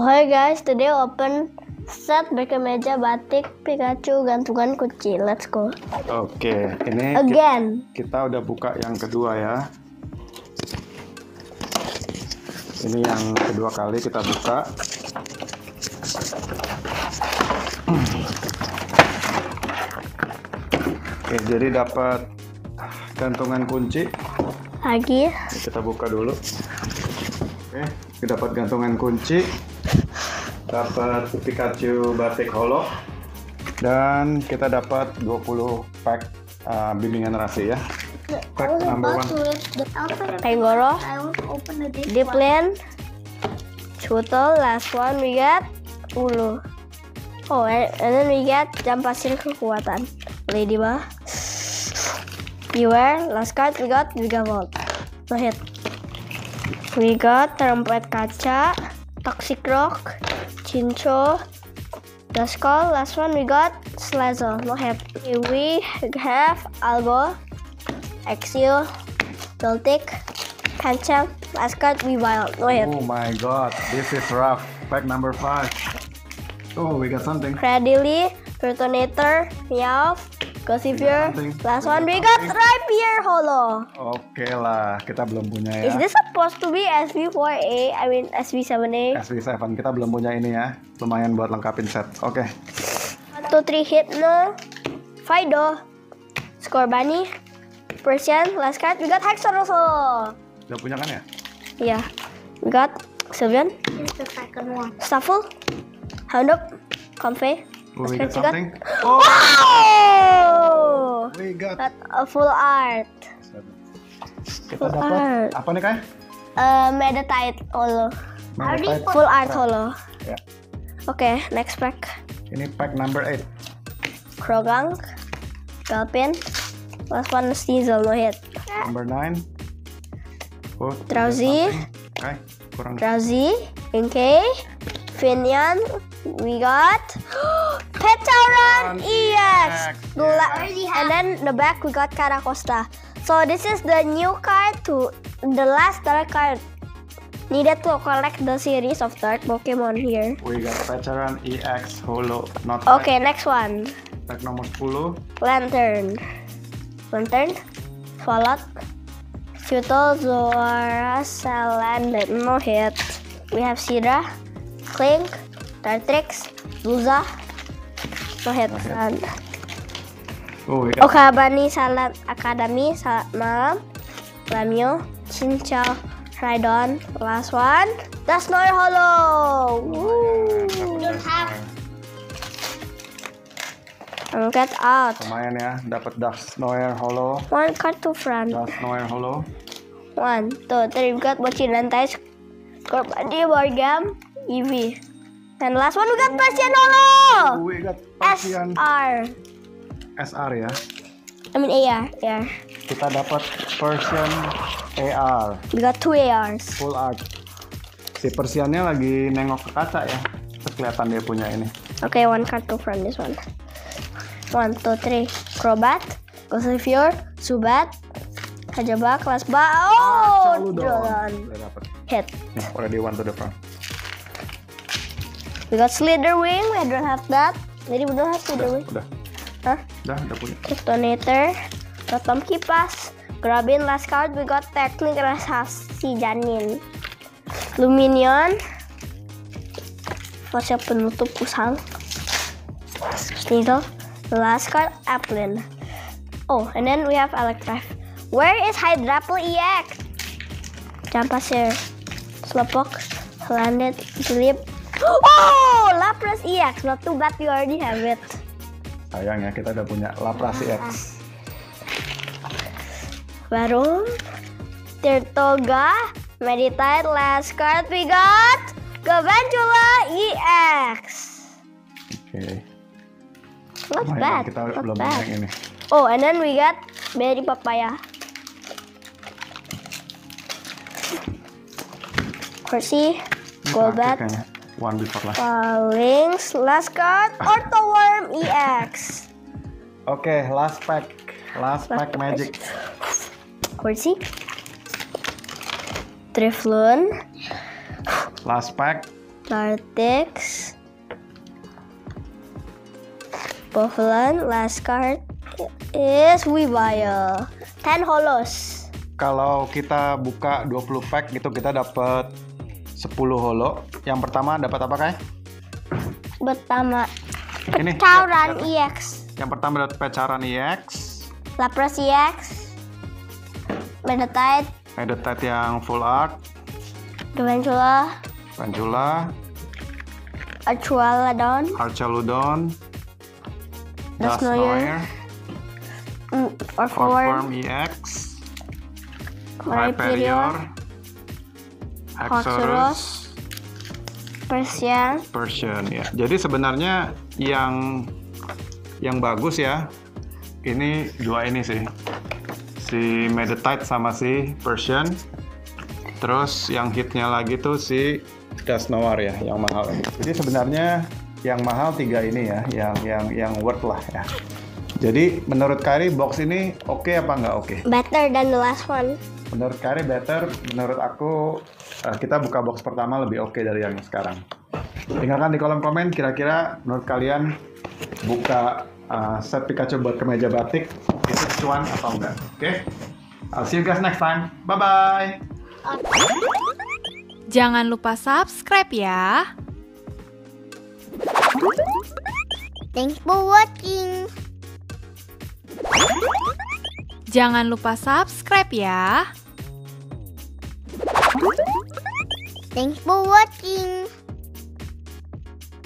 Okay guys, today open set meja batik Pikachu gantungan kunci. Let's go. Oke, ini Again. Kita, kita udah buka yang kedua ya. Ini yang kedua kali kita buka. Oke, jadi dapat gantungan kunci. Lagi. Kita buka dulu. Oke, kita dapat gantungan kunci. Dapat Pikachu batik holo. Dan kita dapat 20 pack uh, bimbingan rasi ya. Pack number one. Deep Lane. Total last one we get 10. Oh, and, and then we get jam pasir kekuatan. Ladybug. Beware. Last card we got Giga Volt. No hit. We got Trompet Kaca, Toxic Rock, Chincho, Duskull. Last one we got Slazzle. No hit. We have Algo, Exio, Doltic, Kancam. Last card we wild. No hit. Oh my god, this is rough. Pack number five. Oh, we got something. Cradily, Protonator, Meowth, Gossipure. something. Last We one we got something. Rapier Holo. Oke lah, kita belum punya Is ya. this supposed to be SV4A? I mean SV7A? SV7 kita belum punya ini ya. Lumayan buat lengkapin set. Oke. One, two, three, hit no. Fido, Scorbunny, Persian. Last card we got Hexor also. Udah punya kan ya? Yeah, we got Sylveon, Here's the second one. Comfey. Oh, we Last got card we something. Oh, Wow! We got. Got a full art. Kita full dapat art. apa nih kak? Uh, Meditite Holo. Full art holo. Ya. Oke, next pack. Ini pack number 8. Krogang, Galpin. Last one Sneasel, no hit. Number 9. Oh, Drowsy. Oke, kurang. Drowsy, Inkay, Finian. We got Petaran EX. Then the back we got Caracosta. So this is the new card to the last dark card needed to collect the series of dark Pokemon here. We got Veteran EX Holo. Not Okay, next one. Pack nomor 10. Lantern. Lantern. Swalot. Futal, Zora, Salandit. No hit. We have Sidra. Clink. Dartrix. Luza. No hit. No hit. And Okabani Salat Academy. Salat Malam. Lamio. Chinchou. Rhydon. Last one. The Snore Hollow. Woo. Don't have And get out. lumayan ya. Dapat Dust Noir Holo. One card to front. Dust Noir Holo. One, two, three. We got Mochi Lantai, Scorbunny, Borgam, Eevee. And last one we got Persian Oh, Holo! we got Persian SR. SR ya. I mean AR, AR. Kita dapat Persian AR We got two ARs. full art. Si Persiannya lagi nengok ke kaca ya. Kelihatan dia punya ini. Okay, one card to front this one. One, two, three. Crobat, Gossifure, Subat, Hajabak, Kelas Ba. Oh. Udah dapat. Hit. Nih, already one to the front. We got Slitherwing, we don't have that. Jadi we don't have Udah, Slitherwing. udah, Huh? udah, udah punya. Kipas, Grabin last card we got Teknik Rasasi Janin, Luminion, Fase penutup usang, Sneasel, the last card Applin. Oh, and then we have Electrife. Where is Hydrapple EX? Jampasir, Slowpoke, Landed, Slip. Oh, Lapras EX. Not too bad, we already have it. Sayang ya, kita udah punya Lapras X. Barum, Tirtoga, Meditite, last card we got Gavantula EX. Oke. Not Lumayan, bad, Kita not belum bad. ini. Oh, and then we got Berry Papaya. Terakhir Golbat. One before last. Falings, last card, Ortoworm EX. Oke, last pack. Last pack magic. Horsey, Drifloon, Last pack. Bartix, Bovelan, last card is Weavile. 10 holos. Kalau kita buka 20 pack gitu kita dapat 10 holo. Yang pertama dapat apa Kai? Pertama, Ini. Lihat. EX, Yang pertama dapat pecaran EX, Lapras EX, Meditite, Meditite yang full art, Galvantula, Pancula, Archualadon, Archaludon, Dusknoir, mm, Orform, EX, Hyperior, Haxorus, Persian, Persian ya. Jadi sebenarnya yang yang bagus ya ini dua ini sih si Meditite sama si Persian. Terus yang hitnya lagi tuh si Das Noir ya yang mahal ini. Jadi sebenarnya yang mahal tiga ini ya yang yang yang worth lah ya. Jadi menurut Kari box ini oke apa nggak oke? better than the last one. Menurut Kari better, menurut aku eh, kita buka box pertama lebih oke dari yang sekarang. Tinggalkan di kolom komen kira-kira menurut kalian buka eh, set Pikachu buat kemeja batik itu cuan atau enggak. Oke? I'll see you guys next time. Bye bye. Jangan lupa subscribe ya. Thanks for watching. Jangan lupa subscribe ya. Thanks for watching.